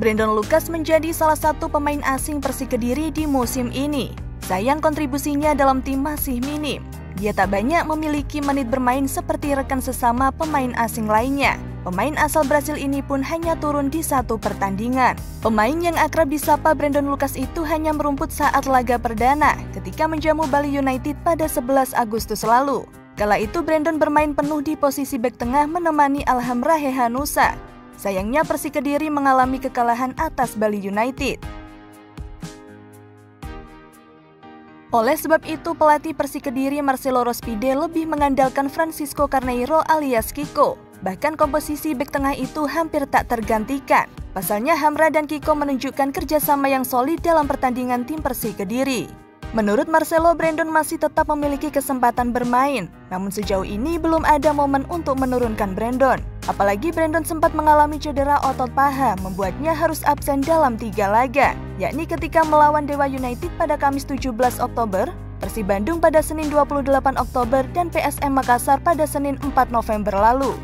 Brandon Lucas menjadi salah satu pemain asing Persik Kediri di musim ini. Sayang kontribusinya dalam tim masih minim. Dia tak banyak memiliki menit bermain seperti rekan sesama pemain asing lainnya. Pemain asal Brasil ini pun hanya turun di satu pertandingan. Pemain yang akrab disapa Brandon Lucas itu hanya merumput saat laga perdana ketika menjamu Bali United pada 11 Agustus lalu. Kala itu Brandon bermain penuh di posisi bek tengah menemani Alham Rahehanusa. Sayangnya Persik Kediri mengalami kekalahan atas Bali United. Oleh sebab itu, pelatih Persik Kediri Marcelo Rospide lebih mengandalkan Francisco Carneiro alias Kiko Bahkan komposisi bek tengah itu hampir tak tergantikan. Pasalnya Hamra dan Kiko menunjukkan kerjasama yang solid dalam pertandingan tim Persik Kediri. Menurut Marcelo, Brandon masih tetap memiliki kesempatan bermain, namun sejauh ini belum ada momen untuk menurunkan Brandon. Apalagi Brandon sempat mengalami cedera otot paha, membuatnya harus absen dalam tiga laga, yakni ketika melawan Dewa United pada Kamis 17 Oktober, Persib Bandung pada Senin 28 Oktober, dan PSM Makassar pada Senin 4 November lalu.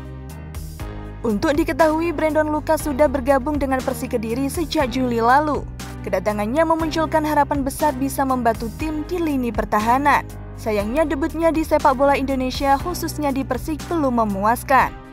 Untuk diketahui, Brandon Lucas sudah bergabung dengan Persik Kediri sejak Juli lalu. Kedatangannya memunculkan harapan besar bisa membantu tim di lini pertahanan. Sayangnya debutnya di sepak bola Indonesia khususnya di Persik belum memuaskan.